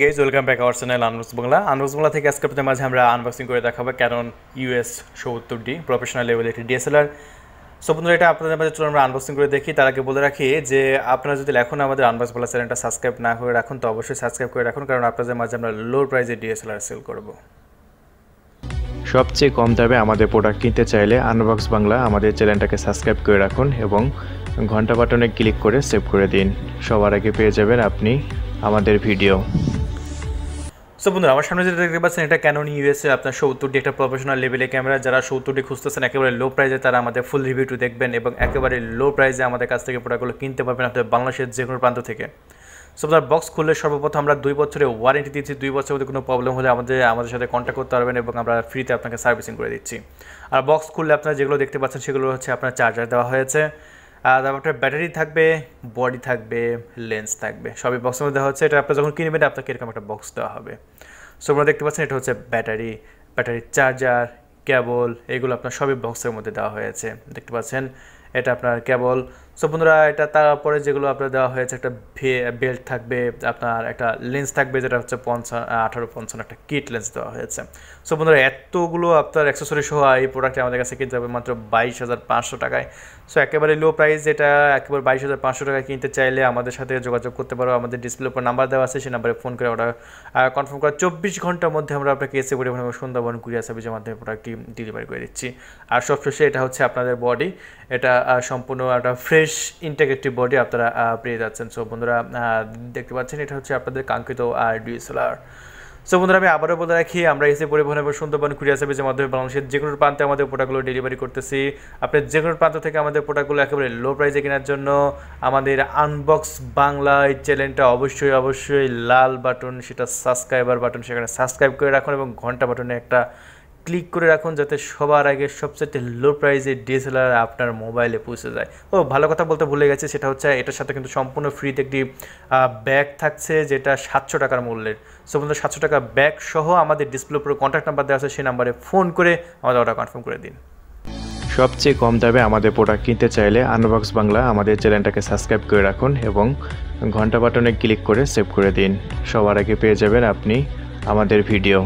Guys, welcome back our channel unbox Bangla unbox Bangla থেকে আজকে আপনাদের মাঝে আমরা আনবক্সিং করে দেখাবো ক্যানন ইউএস সত্তর ডি প্রফেশনাল লেভেল একটি ডিএসএলআর সো বন্ধুরা এটা আপনাদের মাঝে চলুন আমরা আনবক্সিং করে দেখি। তার আগে বলে রাখি যে আপনারা যদি এখন আমাদের আনবক্স বাংলা চ্যানেলটা সাবস্ক্রাইব না করে রাখুন তো অবশ্যই সাবস্ক্রাইব করে রাখুন কারণ আপনাদের মাঝে আমরা লো প্রাইসে ডিএসএলআর সেল করব। সবচেয়ে কম দামে আমাদের প্রোডাক্ট কিনতে চাইলে আনবক্স বাংলা আমাদের চ্যানেলটাকে সাবস্ক্রাইব করে রাখুন এবং ঘণ্টা বাটনে ক্লিক করে সেভ করে দিন। সবার আগে পেয়ে যাবেন আপনি আমাদের ভিডিও সো বন্ধুরা, আমার সামনে যেটা দেখতে পাচ্ছেন, এটা ক্যানন ইউএসএ আপনার সত্তরটি একটা প্রফেশনাল লেভেলে ক্যামেরা যারা সত্তরটি খুঁজতেছেন, একেবারে লো প্রাইসে তারা আমাদের ফুল রিভিউটি দেখবেন এবং একেবারে লো প্রাইসে আমাদের কাছ থেকে প্রোডাক্টগুলো কিনতে পারবেন আপনার বাংলাদেশের যে কোনো প্রান্ত থেকে। সো আপনার বক্স খুললে সর্বপ্রথম আমরা দুই বছরের ওয়ারেন্টি দিচ্ছি দুই বছরের মধ্যে কোনো প্রবলেম হলে আমাদের আমাদের সাথে কন্ট্যাক্ট করতে পারবেন এবং আমরা ফ্রিতে আপনাকে সার্ভিসিং করে দিচ্ছি। আর বক্স খুললে আপনারা যেগুলো দেখতে পাচ্ছেন, সেগুলো হচ্ছে আপনার চার্জার দেওয়া হয়েছে। তারপর ব্যাটারি থাকবে, বডি থাকবে, লেন্স থাকবে, সবই বক্সের মধ্যে দেওয়া হচ্ছে। এটা আপনি যখন কিনবেন আপনাকে এরকম একটা বক্স দেওয়া হবে। সো আপনারা দেখতে পাচ্ছেন, এটা হচ্ছে ব্যাটারি ব্যাটারির চার্জার কেবল এগুলো আপনার সবই বক্সের মধ্যে দেওয়া হয়েছে। দেখতে পাচ্ছেন, এটা আপনার কেবল সো বন্ধুরা, এটা তারপরে যেগুলো আপনার দেওয়া হয়েছে, একটা বেল্ট থাকবে, আপনার একটা লেন্স থাকবে, যেটা হচ্ছে পঞ্চান্ন আঠারো, পঞ্চান্ন, একটা কিট লেন্স দেওয়া হয়েছে। সো বন্ধুরা, এতগুলো আপনার অ্যাক্সেসরি সহ এই প্রোডাক্টে আমাদের কাছে কিনতে হবে মাত্র বাইশ হাজার পাঁচশো টাকায়। সো একেবারে লো প্রাইস যেটা একেবারে বাইশ হাজার পাঁচশো টাকায় কিনতে চাইলে আমাদের সাথে যোগাযোগ করতে পারো। আমাদের ডিসপ্লে উপর নাম্বার দেওয়া আছে, সেই নাম্বারে ফোন করে ওটা কনফার্ম করা চব্বিশ ঘণ্টার মধ্যে আমরা আপনাকে এসে পরিবহন এবং সুন্দরবন কুরিয়ার সার্ভিসের মাধ্যমে প্রোডাক্টটি ডেলিভারি করে দিচ্ছি। আর সবশেষে এটা হচ্ছে আপনাদের বডি এটা সম্পূর্ণ একটা ফ্রেশ ইন্টেগ্রেটিভ বডি আপনারা পেয়ে যাচ্ছেন। সো বন্ধুরা দেখতে পাচ্ছেন, এটা হচ্ছে আপনাদের কাঙ্ক্ষিত আর ডিএসএলআর সো বন্ধুরা, আমি আবারও বলে রাখি, আমরা এসে পরিবহন এবং সুন্দরবন কুরিয়ার সার্ভিসের মাধ্যমে বাংলাদেশের যে কোনো প্রান্তে আমাদের প্রোডাক্টগুলো ডেলিভারি করতেছি। আপনি যে কোনো প্রান্ত থেকে আমাদের প্রোডাক্টগুলো একেবারে লো প্রাইসে কেনার জন্য আমাদের আনবক্স বাংলা এই চ্যানেলটা অবশ্যই অবশ্যই লাল বাটন সেটা সাবস্ক্রাইবার বাটন সেখানে সাবস্ক্রাইব করে রাখুন এবং ঘণ্টা বাটনে একটা ক্লিক করে রাখুন যাতে সবার আগে সবচেয়ে লো প্রাইসে ডিএসএলআর আপনার মোবাইলে পৌঁছে যায়। ও, ভালো কথা বলতে ভুলে গেছে, সেটা হচ্ছে এটার সাথে কিন্তু সম্পূর্ণ ফ্রিতে একটি ব্যাগ থাকছে যেটা সাতশো টাকার মূল্যের। সো বন্ধু সাতশো টাকা ব্যাগ সহ আমাদের ডিসপ্লে উপরে কন্ট্যাক্ট নাম্বার দেওয়া আছে, সেই নাম্বারে ফোন করে আমাদের অর্ডার কনফার্ম করে দিন। সবচেয়ে কম দামে আমাদের প্রোডাক্ট কিনতে চাইলে আনবক্স বাংলা আমাদের চ্যানেলটাকে সাবস্ক্রাইব করে রাখুন এবং ঘণ্টা বাটনে ক্লিক করে সেভ করে দিন। সবার আগে পেয়ে যাবেন আপনি আমাদের ভিডিও